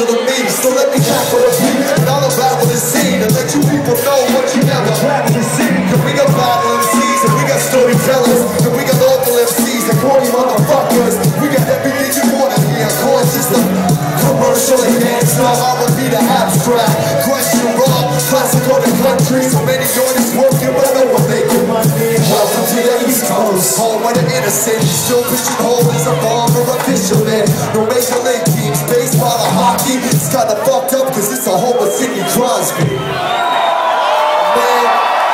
Natural to. So let me tackle the beat and all about what it's seen and let you people know what you never traveled to see. Cause we got battle MCs and we got storytellers and we got local MCs and corny motherfuckers. We got everything you want to hear. Chord system, commercial and dance now. I'ma be the abstract. Question rock, classical to country. So many artists working, but no one making money. Welcome to the East Coast, home of the innocent. Still pigeonholed or. It's kinda fucked up cause it's a whole of Sidney Crosby. Man,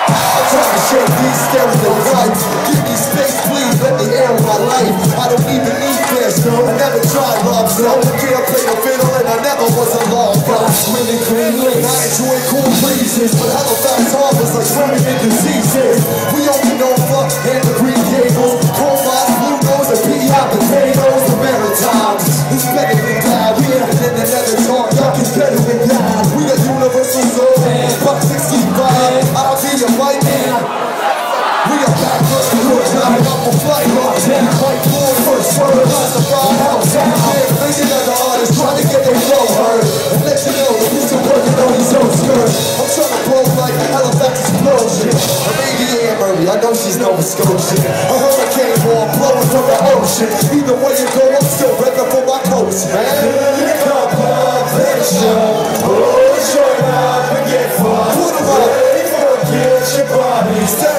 I'm trying to shake these stereotypes. Give me space, please, let me air my life. I don't even need this, no. I never tried love, I can't play the fiddle, and I never was a guy. Swimming green lakes, I enjoy cool breezes, but Halifax harbors like swimming in diseases. A flight lock. We fight for first, word, lots of five house. Yeah, thinking of the artists, trying to get their flow heard. And let you know that we still working on his own skirt. I'm trying to blow like Halifax explosion. I'm Anne Murray, I know she's Nova Scotian. A hurricane ball blowing from the ocean. Either way you go, I'm still repping for my coast, man. Oh, join up and get fucked. Put 'em up. Ready for a Christian party. Stereo